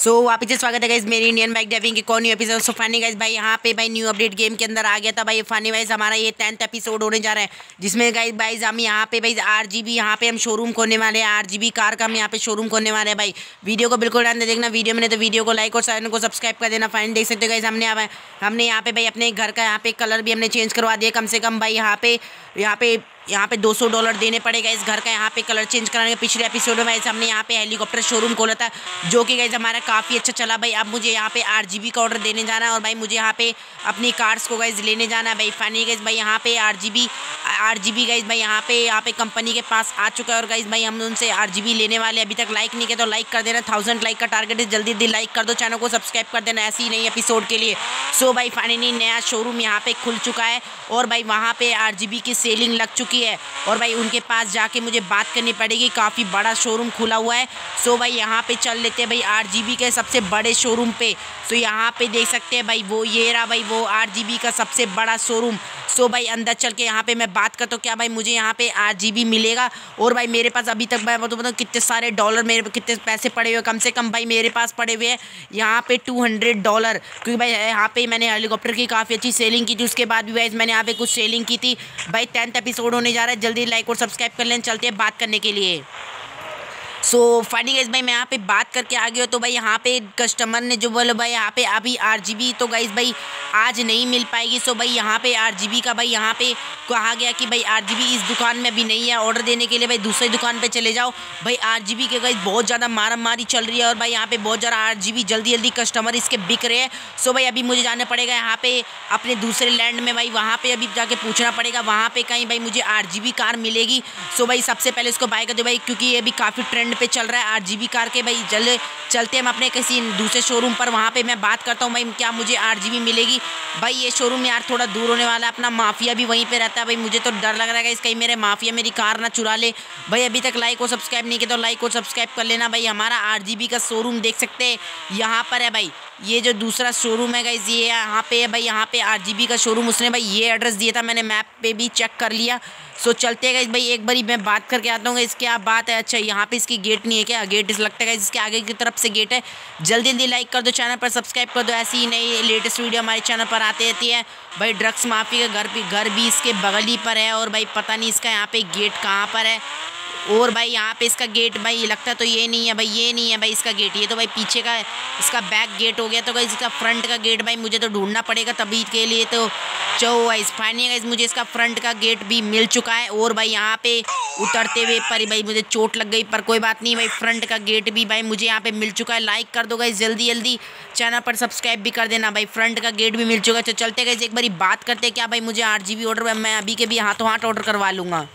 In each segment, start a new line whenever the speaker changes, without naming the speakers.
सो so, वापस से स्वागत है गाइज़ मेरी इंडियन बाइक ड्राइविंग की कौन new episode so Fani guys भाई यहाँ पे भाई न्यू अपडेट गेम के अंदर आ गया था भाई. फानी वाइज हमारा ये टेंथ एपिसोड होने जा रहा है जिसमें गाइज़ भाई हम यहाँ पे भाई आर जी बी यहाँ पे हम शोरूम खोलने वाले हैं. आर जी बी कार का हम यहाँ पे शोरूम खोलने वाले हैं भाई. वीडियो को बिल्कुल ध्यान देखना. वीडियो में तो वीडियो को लाइक और चैनल को सब्सक्राइब कर देना. फाइन देख सकते गाइज़ हमने हमने यहाँ पे भाई अपने घर का यहाँ पे कलर भी हमने चेंज करवा दिया. कम से कम भाई यहाँ पे यहाँ पे यहाँ पे 200 डॉलर देने पड़ेगा इस घर का। यहाँ पे कलर चेंज कराने के पिछले एपिसोड में हमने यहाँ पे हेलीकॉप्टर शोरूम खोला था, जो कि गाइज़ हमारा काफ़ी अच्छा चला भाई। अब मुझे यहाँ पे आरजीबी का ऑर्डर देने जाना है और भाई मुझे यहाँ पे अपनी कार्ड्स को गाइज़ लेने जाना है भाई। फाइनली गाइज़ भाई यहाँ पे आर जी बी गाइज़ भाई यहाँ पे यहाँ पे कंपनी के पास आ चुका है और गाइज़ भाई हम उनसे बी लेने वाले अभी तक लाइक नहीं किया तो लाइक कर देना। थाउज़ेंड लाइक का टारगेट है, जल्दी जल्दी लाइक कर दो। चैनल को सब्सक्राइब कर देना ऐसी ही नई एपिसोड के लिए। सो भाई फाइनली नया शोरूम यहाँ पे खुल चुका है और भाई वहाँ पे बी की सेलिंग लग चुकी है और भाई, उनके पास जाके मुझे बात करनी पड़ेगी। काफ़ी बड़ा शोरूम खुला हुआ है। सो भाई, यहाँ पे चल लेते हैं भाई आर के सबसे बड़े शोरूम पे। सो यहाँ पे देख सकते हैं भाई, वो ये रहा भाई, वो आर का सबसे बड़ा शोरूम सो भाई, अंदर चल के यहाँ पे मैं बात करता हूँ। क्या भाई, मुझे यहाँ पे आर मिलेगा? और भाई, मेरे पास अभी तक, मैं तो बताऊँ, कितने सारे डॉलर मेरे, कितने पैसे पड़े हुए कम से कम भाई, मेरे पास पड़े हुए हैं यहाँ पे टू डॉलर क्योंकि भाई, यहाँ पे मैंने हेलीकॉप्टर की काफ़ी अच्छी सेलिंग की थी। उसके बाद भी भाई मैंने यहाँ पे कुछ सेलिंग की थी। भाई टेंथ एपिसोड होने जा रहा है। जल्दी लाइक और सब्सक्राइब कर लेना चलते हैं बात करने के लिए। सो फाइनली गाइज़ भाई, मैं यहाँ पे बात करके आ गया तो भाई, यहाँ पे कस्टमर ने जो बोले, भाई, यहाँ पे अभी आरजीबी तो गाइज़ भाई, आज नहीं मिल पाएगी। सो भाई, यहाँ पे आरजीबी का, भाई, यहाँ पे कहा गया कि, भाई आरजीबी इस दुकान में अभी नहीं है ऑर्डर देने के लिए, भाई, दूसरी दुकान पे चले जाओ। भाई आरजीबी के गाइज़ बहुत ज़्यादा मारा मारी चल रही है और, भाई, यहाँ पे बहुत ज़्यादा आर जल्दी जल्दी कस्टमर इसके बिक रहे हैं। सो भाई, अभी मुझे जाना पड़ेगा यहाँ पे अपने दूसरे लैंड में, भाई, वहाँ पे अभी जाके पूछना पड़ेगा, वहाँ पे कहीं, भाई, मुझे आरजीबी कार मिलेगी। सो भाई, सबसे पहले इसको बाय कर दो भाई, क्योंकि ये अभी काफ़ी ट्रेंड पे चल रहा है आरजीबी कार के। भाई, जल, चलते हम अपने किसी दूसरे शोरूम पर। वहाँ पे मैं बात करता हूँ, भाई, क्या मुझे आरजीबी मिलेगी? भाई, ये शोरूम यार थोड़ा दूर होने वाला है, अपना माफिया भी वहीं पे रहता है। भाई, मुझे तो डर लग रहा है कहीं मेरे माफिया मेरी कार ना चुरा ले। भाई, अभी तक लाइक और सब्सक्राइब नहीं किया तो लाइक और सब्सक्राइब कर लेना। भाई, हमारा आरजीबी का शोरूम देख सकते हैं, यहाँ पर है भाई। ये जो दूसरा शोरूम है गाइज़ ये यहाँ पे है भाई, यहाँ पे आरजीबी का शोरूम उसने भाई ये एड्रेस दिया था, मैंने मैप पे भी चेक कर लिया। सो चलते हैं गए भाई, एक बारी मैं बात करके आता हूँ इसकी आप बात है? अच्छा यहाँ पे इसकी गेट नहीं है क्या? गेट इस लगता है इसके आगे की तरफ़ से गेट है। जल्दी जल्दी लाइक कर दो चैनल पर सब्सक्राइब कर दो, ऐसी ही नई लेटेस्ट वीडियो हमारे चैनल पर आती रहती है। भाई ड्रग्स माफ़ी का घर भी घर भी इसके बगल ही पर है और भाई, पता नहीं इसका यहाँ पे गेट कहाँ पर है। और भाई यहाँ पे इसका गेट भाई लगता तो ये नहीं है भाई, ये नहीं है भाई इसका गेट ये तो भाई पीछे का इसका बैक गेट हो गया तो भाई इसका फ्रंट का गेट भाई मुझे तो ढूंढना पड़ेगा तभी के लिए तो। चो वाइज फाइनली गाइज़ मुझे इसका फ्रंट का गेट भी मिल चुका है और भाई यहाँ पे उतरते हुए पर भाई मुझे चोट लग गई, पर कोई बात नहीं भाई फ्रंट का गेट भी भाई मुझे यहाँ पे मिल चुका है। लाइक कर दो गाइज़ जल्दी जल्दी। चैनल पर सब्सक्राइब भी कर देना भाई फ्रंट का गेट भी मिल चुका है। तो चलते गए एक बारी बात करते क्या भाई मुझे आठ जी ऑर्डर मैं अभी के भी हाथों हाथ ऑर्डर करवा लूँगा।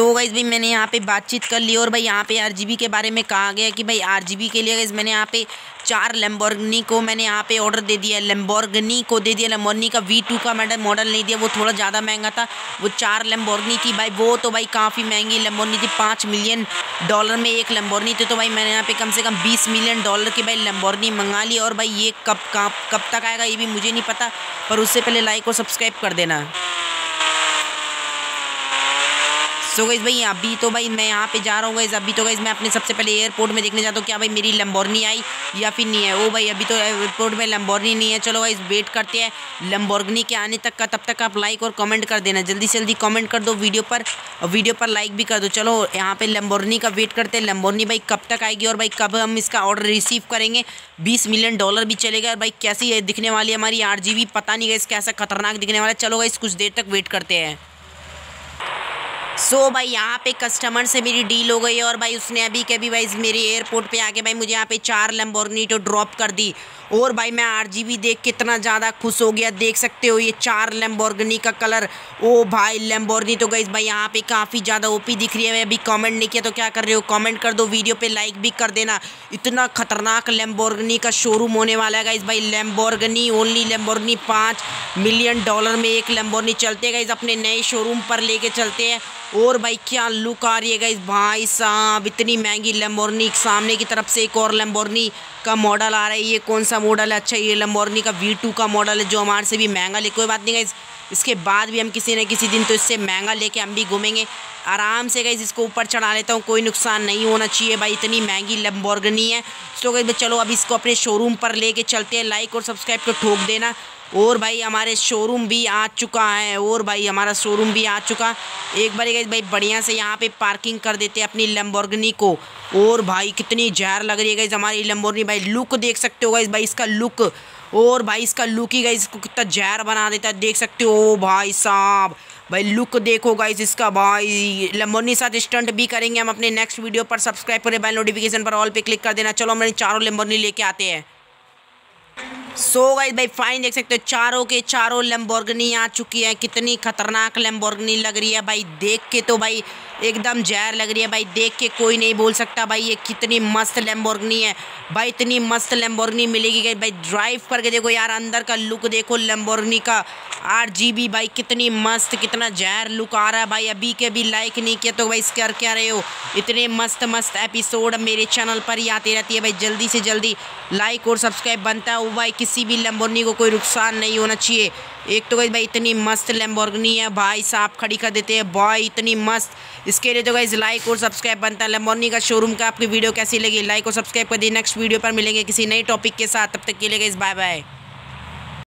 सो so गाइज़ भाई मैंने यहाँ पे बातचीत कर ली और भाई यहाँ पे आरजीबी के बारे में कहा गया कि भाई आरजीबी के लिए गाइज़ मैंने यहाँ पे चार लेम्बोर्गनी को मैंने यहाँ पे ऑर्डर दे दिया। लेम्बोर्गनी को दे दिया। लेम्बोर्गनी का वी टू का मैंने मॉडल नहीं दिया। वो थोड़ा ज़्यादा महँगा था। वो चार लेम्बोर्गनी थी भाई। वो तो भाई काफ़ी महँगी लेम्बोर्गनी थी। पाँच मिलियन डॉलर में एक लेम्बोर्गनी थी। तो भाई मैंने यहाँ पे कम से कम बीस मिलियन डॉलर की भाई लेम्बोर्गनी मंगा ली और भाई ये कब कब तक आएगा ये भी मुझे नहीं पता। पर उससे पहले लाइक और सब्सक्राइब कर देना। सो गई भाई, अभी तो भाई मैं यहाँ पे जा रहा हूँ गई अभी तो गई मैं अपने सबसे पहले एयरपोर्ट में देखने जाता हूँ, क्या भाई मेरी लम्बोर्नी आई या फिर नहीं है वो भाई, अभी तो एयरपोर्ट में लम्बोर्नी नहीं है। चलो भाई वेट करते हैं लम्बोर्गनी के आने तक का, तब तक आप लाइक और कमेंट कर देना। जल्दी से जल्दी कमेंट कर दो वीडियो पर वीडियो पर लाइक भी कर दो। चलो, यहाँ पे लम्बोर्नी का वेट करते हैं। लम्बोर्नी भाई कब तक आएगी और भाई कब हम इसका ऑर्डर रिसीव करेंगे? बीस मिलियन डॉलर भी चलेगा और भाई कैसी दिखने वाली हमारी आठ पता नहीं गई कैसा खतरनाक दिखने वाला है। चलो भाई कुछ देर तक वेट करते हैं। सो so, भाई यहाँ पे कस्टमर से मेरी डील हो गई और भाई उसने अभी के अभी भाई मेरे एयरपोर्ट पे आके भाई मुझे यहाँ पे चार लम्बोर्गनी तो ड्रॉप कर दी। और भाई मैं आरजीबी देख कितना ज़्यादा खुश हो गया। देख सकते हो ये चार लम्बोर्गनी का कलर ओ भाई लम्बोर्गनी तो गई भाई यहाँ पे काफ़ी ज़्यादा ओपी दिख रही है। मैं अभी कमेंट नहीं किया तो क्या कर रहे हो? कमेंट कर दो वीडियो पे लाइक भी कर देना। इतना खतरनाक लम्बोर्गनी का शोरूम होने वाला है गाइज़ भाई लम्बोर्गनी ओनली लम्बोर्गनी पाँच मिलियन डॉलर में एक लम्बोर्गनी चलते गए अपने नए शोरूम पर लेके चलते हैं। और भाई क्या लुक आ रही है गाइज़ भाई साहब, इतनी महँगी लेम्बोर्नी सामने की तरफ़ से एक और लेम्बोर्नी का मॉडल आ रहा है। ये कौन सा मॉडल है? अच्छा ये लेम्बोर्नी का वी टू का मॉडल है जो हमारे से भी महँगा ले, कोई बात नहीं गाइज़ इसके बाद भी हम किसी न किसी दिन तो इससे महँगा लेके हम भी घूमेंगे। आराम से गई इसको ऊपर चढ़ा लेता हूँ, कोई नुकसान नहीं होना चाहिए भाई। इतनी महँगी लम्बोर्गनी है। तो गई चलो अब इसको अपने शोरूम पर लेके चलते हैं। लाइक और सब्सक्राइब को ठोक देना। और भाई हमारे शोरूम भी आ चुका है, और भाई हमारा शोरूम भी आ चुका। एक बार गई भाई बढ़िया से यहाँ पे पार्किंग कर देते हैं अपनी लम्बोर्गनी को। और भाई कितनी जहर लग रही है गई हमारी लम्बोर्गनी भाई लुक देख सकते हो गई भाई इसका लुक और भाई इसका लुक ही गई इसको कितना जहर बना देता है, देख सकते हो। भाई साहब, भाई लुक देखो गाइस इसका भाई। लेम्बोनी साथ स्टंट भी करेंगे हम अपने नेक्स्ट वीडियो पर। सब्सक्राइब करें बेल नोटिफिकेशन पर ऑल पे क्लिक कर देना। चलो, हम चारों लेम्बोनी लेके आते हैं। सो गई भाई फाइन देख सकते हो, चारों के चारों लेम्बोर्गनी आ चुकी है। कितनी खतरनाक लेम्बोर्गनी लग रही है भाई, देख के तो भाई एकदम जहर लग रही है भाई, देख के कोई नहीं बोल सकता भाई, ये कितनी मस्त लेम्बोर्गनी है। भाई, इतनी मस्त लेम्बोर्गनी मिलेगी भाई ड्राइव करके देखो यार, अंदर का लुक देखो लेम्बोर्गनी का। आठ जी बी भाई, कितनी मस्त, कितना जहर लुक आ रहा है भाई। अभी के भी लाइक नहीं किया तो भाई कर क्या रहे हो? इतने मस्त मस्त एपिसोड मेरे चैनल पर ही आती रहती है भाई, जल्दी से जल्दी लाइक और सब्सक्राइब बनता है। वो भाई किसी भी लेम्बोर्गनी को कोई नुकसान नहीं होना चाहिए। एक तो गई भाई इतनी मस्त लेम्बोर्गनी है, भाई साहब खड़ी कर देते हैं। बॉय इतनी मस्त। इसके लिए तो गई लाइक और सब्सक्राइब बनता है। लेम्बोर्नी का शोरूम का आपकी वीडियो कैसी लगी? लाइक और सब्सक्राइब कर दी। नेक्स्ट वीडियो पर मिलेंगे किसी नई टॉपिक के साथ। तब तक के लिए गई बाय बाय